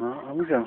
啊，我讲。